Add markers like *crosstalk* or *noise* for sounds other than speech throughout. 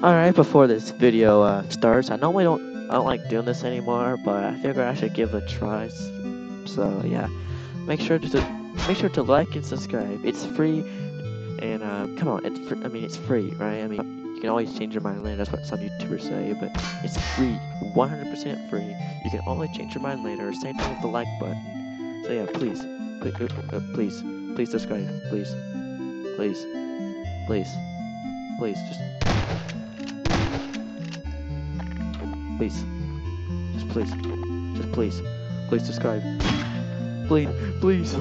Alright, before this video uh, starts, I know normally don't I don't like doing this anymore, but I figure I should give it a try. So yeah, make sure to make sure to like and subscribe. It's free, and uh, come on, it's free. I mean it's free, right? I mean you can always change your mind later. That's what some YouTubers say, but it's free, 100% free. You can always change your mind later. Same thing with the like button. So yeah, please, please, uh, uh, please, please subscribe, please, please, please, please, just. Please. Just please. Just please. Please subscribe. Please. Please.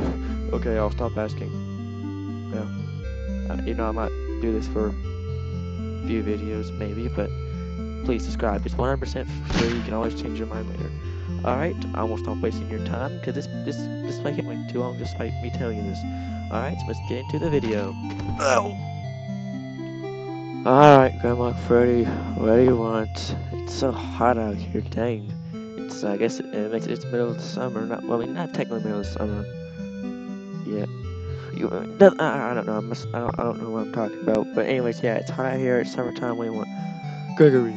Okay, I'll stop asking. Yeah. Uh, you know, I might do this for a few videos, maybe, but please subscribe. It's 100% free. You can always change your mind later. Alright, I won't stop wasting your time, because this, this, this might get way too long despite me telling you this. Alright, so let's get into the video. Ow! Alright, Glamrock Freddy, what do you want? It's so hot out here, dang. It's, I guess it, it it's middle of summer, not, well, I mean, not technically middle of summer. Yeah. You, uh, I, I don't know, I'm just, I, don't, I don't know what I'm talking about, but anyways, yeah, it's hot out here, it's summertime, what do you want? Gregory,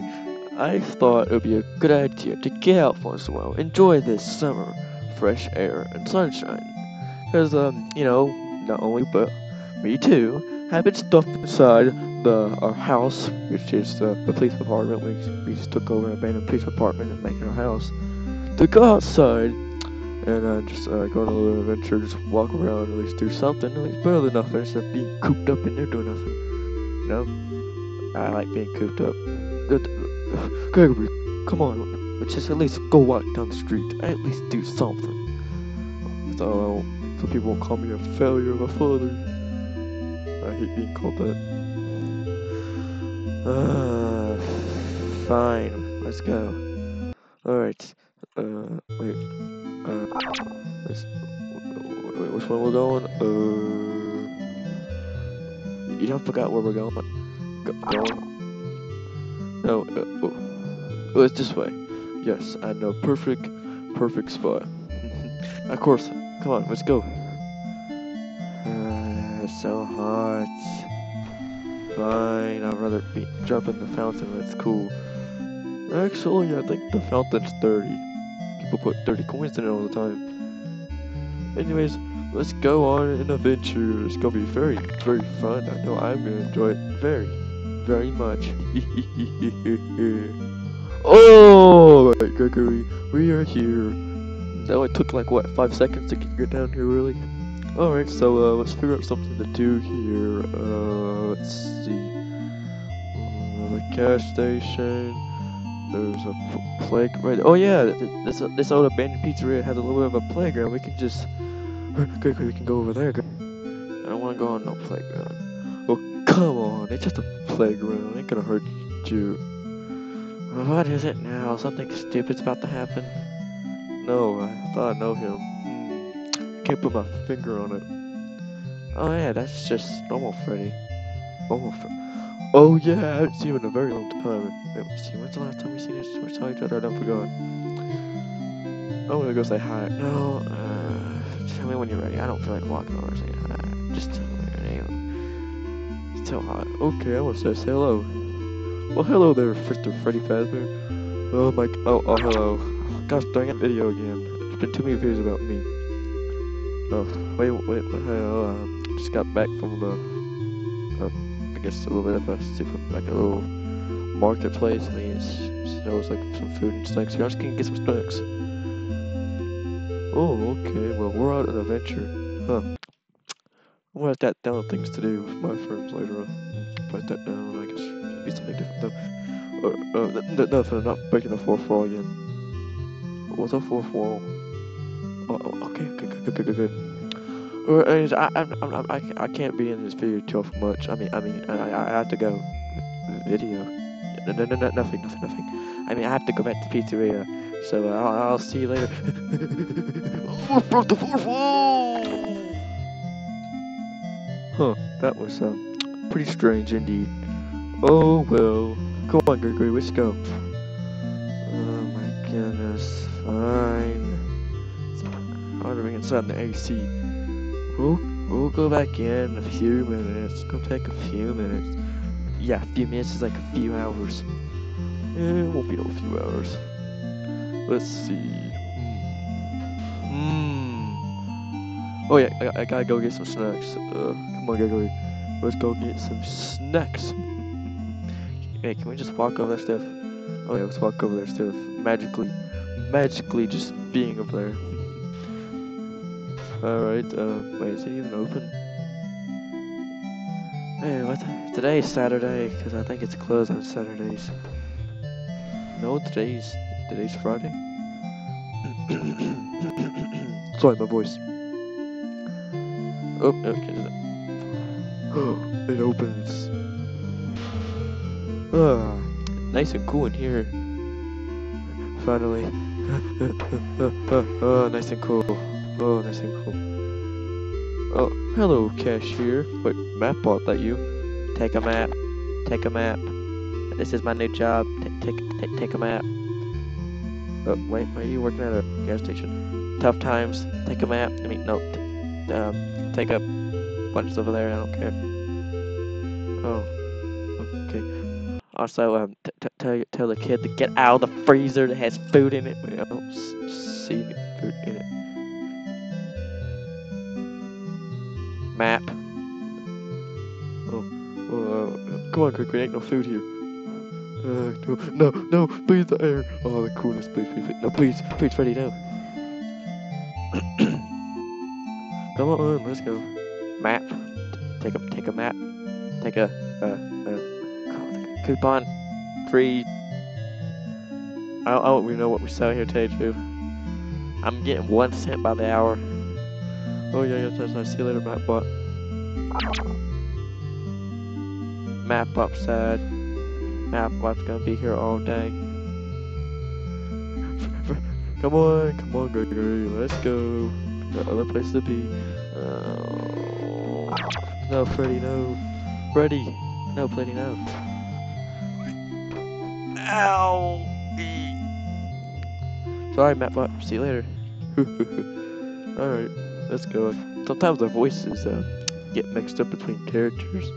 I thought it would be a good idea to get out once in a while, enjoy this summer, fresh air and sunshine. Because, um, you know, not only, but me too, have been stuffed inside the our house, which is uh, the police department. We, we just took over an abandoned police department and make it our house. To go outside and uh, just uh, go on a little adventure, just walk around, at least do something. At least better than nothing instead of being cooped up in there doing nothing. You know, I like being cooped up. *sighs* Gregory, come on, let's just at least go walk down the street. At least do something. So, so people won't call me a failure of a father. I hate being called that. Uh, fine, let's go. Alright, uh, wait, uh, let's, wait, which one we're going? Uh, you don't forgot where we're going? Go, going? No, uh, oh, oh, it's this way. Yes, I know, perfect, perfect spot. *laughs* of course, come on, let's go. So hot. Fine, I'd rather be jump in the fountain. That's cool. Actually, I think the fountain's dirty. People put dirty coins in it all the time. Anyways, let's go on an adventure. It's gonna be very, very fun. I know I'm gonna enjoy it very, very much. *laughs* oh, Gregory, we are here. That only took like what five seconds to get down here, really. Alright, so uh, let's figure out something to do here. Uh, let's see. Uh, the gas station. There's a. Right. Oh yeah, this this old abandoned pizzeria has a little bit of a playground. We can just. *laughs* We can go over there. I don't want to go on no playground. Oh come on, it's just a playground. It ain't gonna hurt you. What is it now? Something stupid's about to happen. No, I thought I know him can't put my finger on it. Oh yeah, that's just normal Freddy. Normal. Oh yeah, I haven't seen him in a very long time. Wait, see, when's the last time we seen each, we saw each other? I don't forgot. I'm gonna go say hi. No, uh, tell me when you're ready. I don't feel like walking over saying hi. Just tell me your name. It's so hot. Okay, I want to say hello. Well, hello there, Mr. Freddy Fazbear. Oh my, oh, oh, hello. Gosh dang it, video again. It's been too many videos about me. Oh, wait, wait, oh, um, just got back from the, uh, I guess a little bit of a super, like a little marketplace. I mean, it was like some food and snacks. So I'm just gonna get some snacks. Oh, okay, well, we're on an adventure. Huh. I'm gonna write that down things to do with my friends later on. Write that down, I guess. It'd be something different though. Uh, uh, nothing, I'm not breaking the fourth wall again. What's a fourth wall? Oh, okay, okay, good, good, good, good. I, I, I, I, can't be in this video too much. I mean, I mean, I, I have to go. Video. No, no, no, no, nothing, nothing, nothing. I mean, I have to go back to pizzeria. So uh, I'll, I'll see you later. *laughs* Huh? That was um, pretty strange indeed. Oh well. Come on, Gregory, let's go. Oh my goodness. Fine wandering inside the AC. We'll, we'll go back in a few minutes. It's gonna take a few minutes. yeah, a few minutes is like a few hours. Eh, it won't be no few hours. Let's see. Hmm. Oh yeah, I, I gotta go get some snacks. Uh, come on, Gregory. Let's go get some snacks. hey, can we just walk over that stuff? Oh yeah, let's walk over there of magically, magically just being over there. Alright, uh, wait, is it even open? Hey, what? Today is Saturday, because I think it's closed on Saturdays. No, today's, today's Friday. *coughs* Sorry, my voice. Oh, okay. *gasps* it opens. Ah, nice and cool in here. Finally. oh, *laughs* nice and cool. Oh, and cool. Oh, hello, cashier. Wait, map bought that you? Take a map. Take a map. This is my new job. Take, take, take a map. Oh, wait, why are you working at a gas station? Tough times. Take a map. I mean, no. Um, take a bunch over there. I don't care. Oh, okay. Also, um, tell tell the kid to get out of the freezer that has food in it. I don't see food in it. Map. Oh, oh, uh, come on, quick, there ain't no food here. Uh, no, no, no, please, the air. Oh, the coolness, please, please, please. No, please, please, Freddy, no. *clears throat* come on, let's go. Map. Take a, take a map. Take a, uh, uh, coupon. Free. I don't, I don't really know what we sell here today, too. I'm getting one cent by the hour. Oh yeah, yeah, that's nice. See you later, map bot. Map upside. Map bot's gonna be here all day. *laughs* come on, come on, Gregory, let's go. Got other place to be. Uh, no, Freddy, no. Freddy, no, Freddy, no. Ow! Sorry, map bot. See you later. *laughs* Alright. Let's go. Sometimes the voices uh, get mixed up between characters.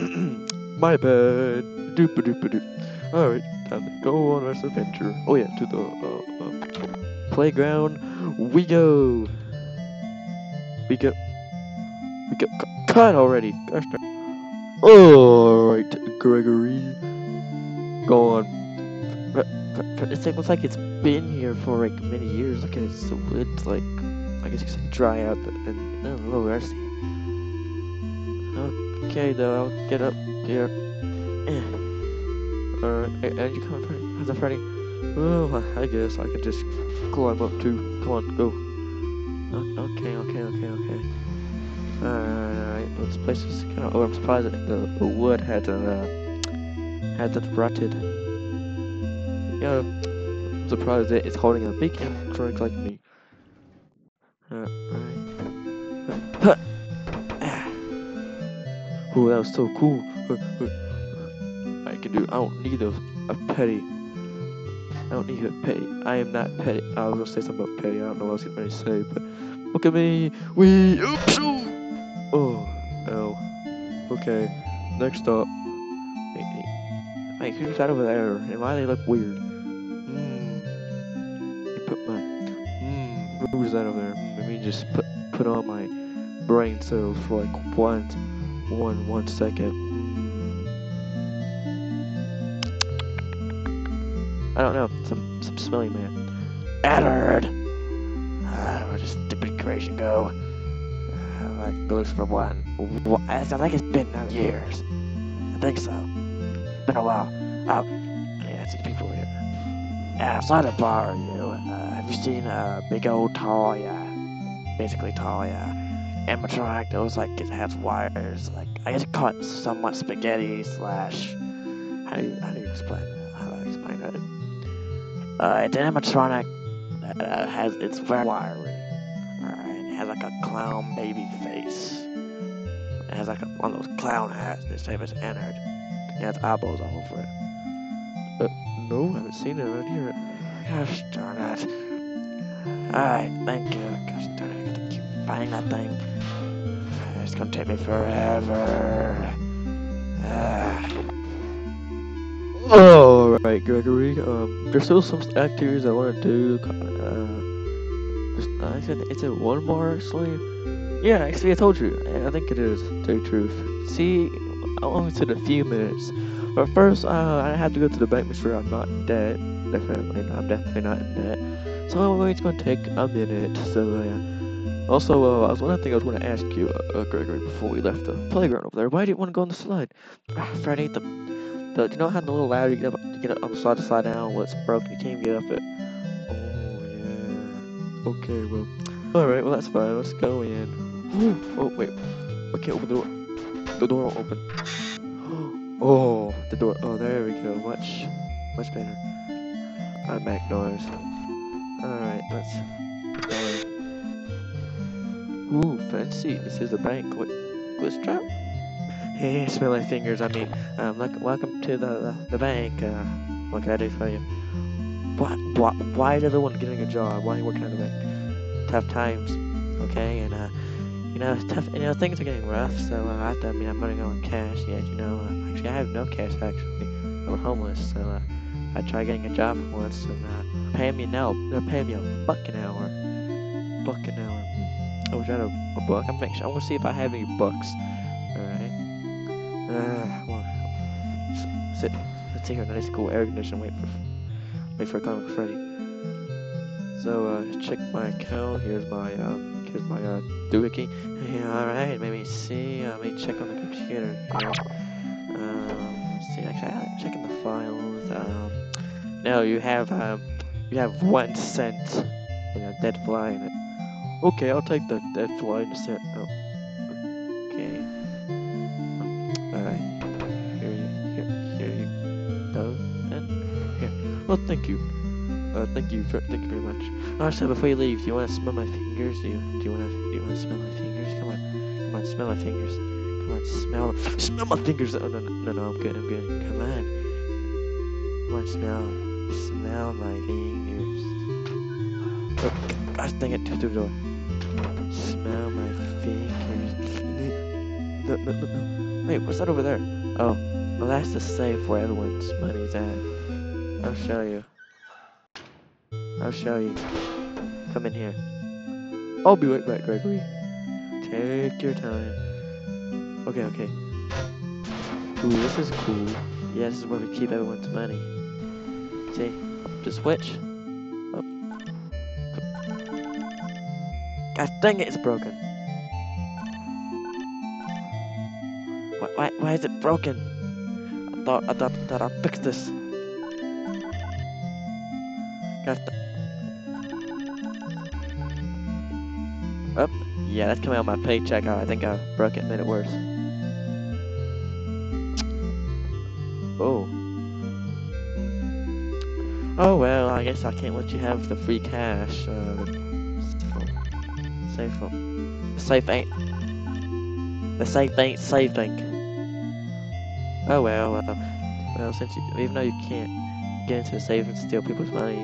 *clears throat* My bad. Doop a doop. Alright, time to go on our adventure. Oh yeah, to the uh, uh, playground we go. We go. We go. Cut already. Gosh darn. Alright, Gregory. Go on. It looks like it's been here for like many years. Look at it, so it's like I guess could dry out and oh, oh I see. Okay though, I'll get up here. Alright, are you coming Freddy? How's that Freddy? Oh, I guess I could just climb up too. Come on, go. Okay, okay, okay, okay. Alright. Well, this place is kind of. Oh, I'm surprised that the, the wood hadn't uh, hadn't rotted. Yeah, I'm surprised that it's holding a big animatronic like me. Oh, that was so cool. I can do. I don't need a, a petty. I don't need a petty. I am not petty. I was gonna say something about petty. I don't know what I was to say, but look at me. We. Oops. Oh. Oh. Okay. Next up. Hey, who's that over there? And why they look weird? Hmm. You put my. Hmm. Who's that over there? Me just put put on my brain cells for like one one one second. I don't know. Some some smelly man. Edward. Uh, where does stupid creation go? Uh, like goes for one. I think it's been uh, years. I think so. Been a while. Oh, yeah, I see people here. Outside the bar, you. Uh, have you seen a big old tall, yeah, basically tall, yeah animatronic that was like it has wires. Like I guess caught somewhat spaghetti slash. How do you how do you explain how do I explain it? Uh, it's an animatronic that uh, has it's very wiry. Alright, it has like a clown baby face. It has like a, one of those clown hats that say it's entered. It has eyeballs all over it. Uh, no, I haven't seen it around here. Gosh darn it. Alright, thank you. Gosh darn it, Finding that thing. It's gonna take me forever. Uh. Alright, Gregory. Um, there's still some activities I want to do. Uh, just, I said, is it one more actually? Yeah, actually, I told you. I think it is. To tell the truth. See, I only said a few minutes. But first, uh, I have to go to the bank, make sure I'm not in debt. Definitely, I'm definitely not in debt. So it's going to take a minute. So uh, also, uh, I was one thing I was going to ask you, uh, Gregory, before we left the playground over there. Why did you want to go on the slide? Ah, Freddy, the the, you know how the little ladder you get up, you get up on the slide to slide down when it's broken, you can't get up it. Oh yeah. Okay, well. All right, well that's fine. Let's go in. Oh wait, I can't open the door. The door won't open. *gasps* Oh, the door. Oh, there we go. Much, much better. I'm back doors. All right, let's. Ooh, fancy. This is a bank. What? What's trap? Hey, smelly fingers. I mean, um, look, welcome to the, the, the bank. Uh, what can I do for you? Why, why, why is everyone getting a job? Why are you working at the bank? Tough times, okay? And, uh, you know, tough, you know, things are getting rough, so uh, I have to, I mean, I'm running out of cash yet, you know. Uh, actually, I have no cash, actually. I'm homeless, so, uh, I tried getting a job once, and, uh, paying me now, they're paying me a buck an hour. Buck an hour. I wish I had a, buck. I'm, I want to see if I have any bucks. Alright. Uh, well, sit, here in a nice cool air condition, wait for, wait for Comic Freddy. So, uh, check my account, here's my, um, here's my, uh, doohickey. Yeah, *laughs* alright, maybe see, uh, let me check on the computer here. Um, see, actually, I like checking the files, um, no, you have, um, you have one cent in a dead fly in it. Okay, I'll take the dead fly a cent. Oh, okay. Alright. Here you here, here you go. And here. Well thank you. Uh thank you for thank you very much. Oh so before you leave, do you wanna smell my fingers? Do you do you wanna do you wanna smell my fingers? Come on. Come on, smell my fingers. Come on, smell smell my fingers. Oh no no no, no I'm good, I'm good. Come on. Come on, smell smell my fingers. Oh gosh dang it, through the door. Smell my fingers. No no no no. Wait, what's that over there? Oh, well that's the safe where everyone's money's at. I'll show you. I'll show you. Come in here. I'll be right back, Gregory. Take your time. Okay, okay. Ooh, this is cool. Yeah, this is where we keep everyone's money. See? Just switch. God dang it, it's broken. Why, why, why is it broken? I thought, I thought that I fixed this. God. Oh, yeah, that's coming out my paycheck. I think I broke it, made it worse. Oh. Oh well, I guess I can't let you have the free cash. Uh, safe, the safe ain't the safe ain't saving. Oh well, uh, well since you, even though you can't get into the safe and steal people's money,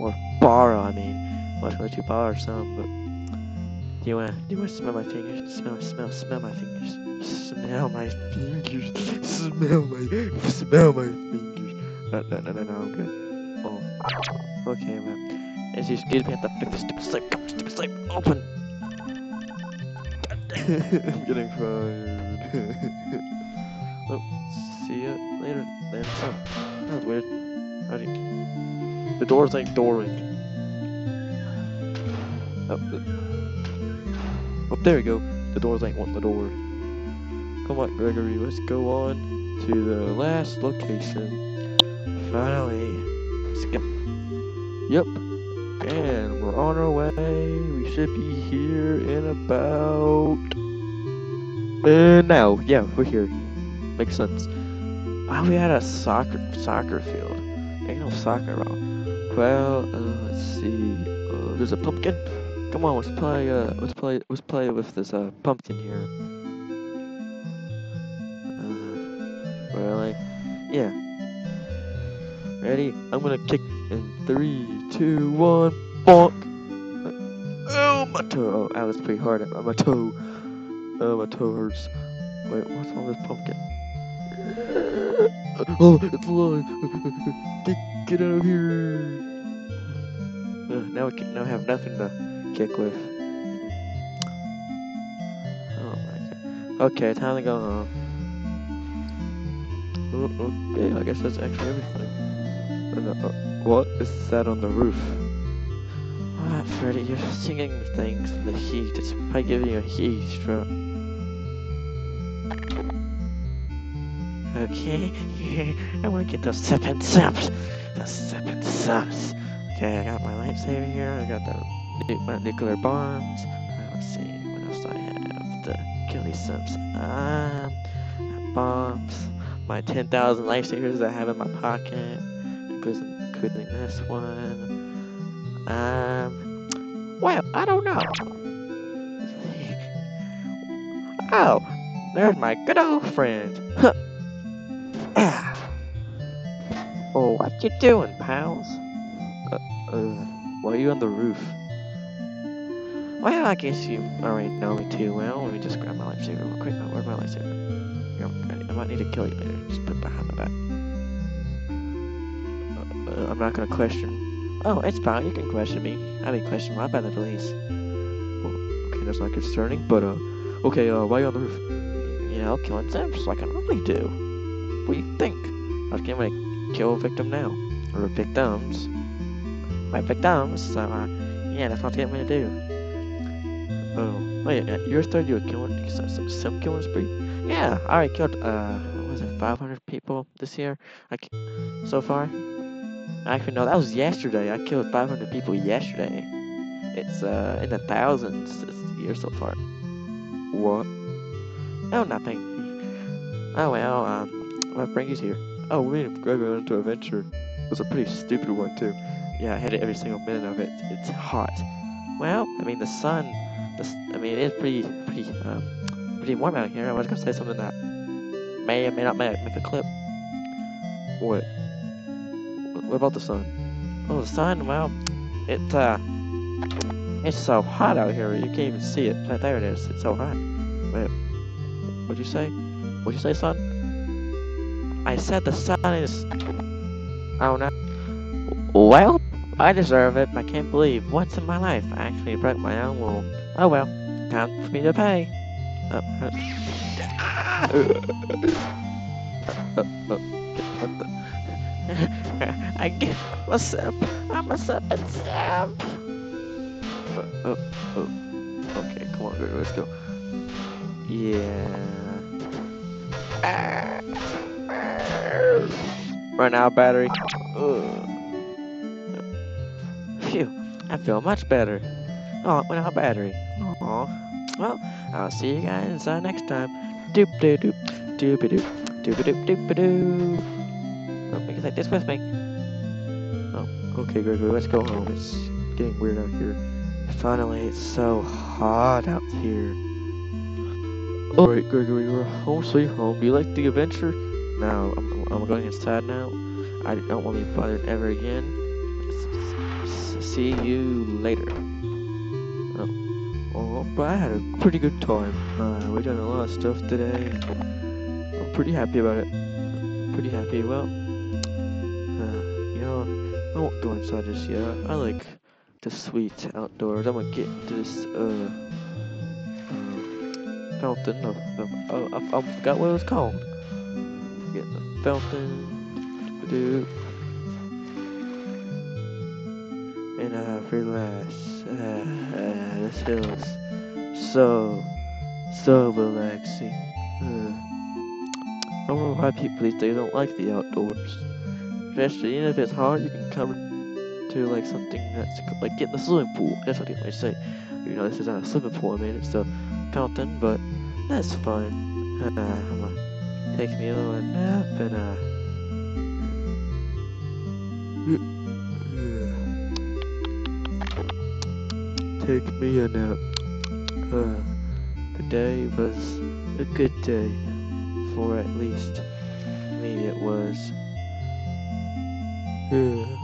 or borrow, I mean, well, can let you borrow some, but do you wanna, do you wanna smell my fingers? Smell, smell, smell my fingers. Smell my fingers. Smell my, smell my fingers. No, no, no, no, no, I'm good. Oh, okay, man. As you excuse me, I have to fix this stupid. Come, stupid safe, open. I'm getting fired. *laughs* oh, see ya later. Then, oh, that was weird. How do you? The door's like dooring. Oh, uh, oh, there we go. The door's like wanting the door. Come on, Gregory. Let's go on to the last location. Finally, let's. Yep, and we're on our way. We should be here in about. Uh, now, yeah, we're here. Makes sense. Wow, we had a soccer soccer field. Ain't no soccer around. Well, uh, let's see. Uh, there's a pumpkin. Come on, let's play. Uh, let's play. Let's play with this uh pumpkin here. Uh, really? Yeah. Ready? I'm gonna kick three, two, one, bonk. Oh, my toe. Oh, ow, that's pretty hard. Uh, My toe. Oh, my toe hurts. Wait, what's on this pumpkin? *laughs* Oh, it's alive! *laughs* Get, get out of here! Uh, now we can now have nothing to kick with. Oh my god. Okay, time to go home. Oh, okay, I guess that's actually everything. Uh, what is that on the roof? Ah, Freddy, you're singing things in the heat. It's probably giving you a heat stroke. Okay, *laughs* I want to get those seven subs. The seven subs. Okay, I got my lightsaber here. I got the my nuclear bombs. Let's see, what else do I have kill these subs? Um, bombs. My 10,000 lightsabers I have in my pocket, including, including this one. Um, well, I don't know. Oh, there's my good old friend. Huh. Ah. Oh, what you doing, pals? Uh, uh, why are you on the roof? Well, I guess you already know me too well. Let me just grab my lightsaber real quick. Where's my lightsaber? I might need to kill you later. Just put it behind my back. I'm not gonna question. Oh, it's fine. You can question me. I mean, question my by the police. Well, okay, that's not concerning, but uh, okay. Uh, why on the roof? You know, killing Sims like I normally do. What do you think? I was to kill a victim now, or victims. My victims. So uh, yeah, that's what I'm ready to do. Oh, wait, uh, you're starting to do killing, some, some, some killing spree? Yeah, I killed, uh, what was it, 500 people this year? Like, so far? Actually, no, that was yesterday. I killed 500 people yesterday. It's, uh, in the thousands this year so far. What? Oh, nothing. Oh, well, um, what brings you here? Oh, we made Gregor into a venture. It was a pretty stupid one, too. Yeah, I hated every single minute of it. It's hot. Well, I mean, the sun this, I mean, it is pretty, pretty, um, pretty warm out here. I was gonna say something that may or may not make, make a clip. What? What about the sun? Oh, the sun. Well, it, uh, it's so hot out here. You can't even see it. There it is. It's so hot. Wait, what'd you say? What'd you say, son? I said the sun is. Oh no. Well, I deserve it. I can't believe once in my life I actually broke my own rule. Oh well, time for me to pay. *laughs* Uh, uh, uh, the? *laughs* I get what's up? I'm a seven sap. Oh, oh, okay, come on, girl, let's go. Yeah. Run out battery. Ugh. Phew, I feel much better. Oh, it went out battery. Aw. Well, I'll see you guys uh, next time. Doop doop doop doop doop doop doop doop doop. Oh, like this with me. Oh, okay, Gregory, let's go home. It's getting weird out here. Finally, it's so hot out here. Alright, Gregory, we're home sweet home. Do you like the adventure? Now, I'm, I'm going inside now. I don't want to be bothered ever again. See you later. Oh, but I had a pretty good time. Uh, we done a lot of stuff today. I'm pretty happy about it. Pretty happy. Well, you know, I won't go inside just yet. I like the sweet outdoors. I'm gonna get this uh, uh fountain. Of, of, uh, I, I forgot what it was called. Get the fountain. Do and uh, relax. Uh, uh, this feels so, so relaxing. Uh, I don't know why people these days don't like the outdoors. Especially, even if it's hard, you can come to like something that's like get in the swimming pool. That's what they say. You know, this is not a swimming pool. I mean, it's a fountain, but that's fine. Uh, I'm gonna take me a little nap and uh. *clears throat* take me a nap. Uh, today was a good day, for at least me it was. うん。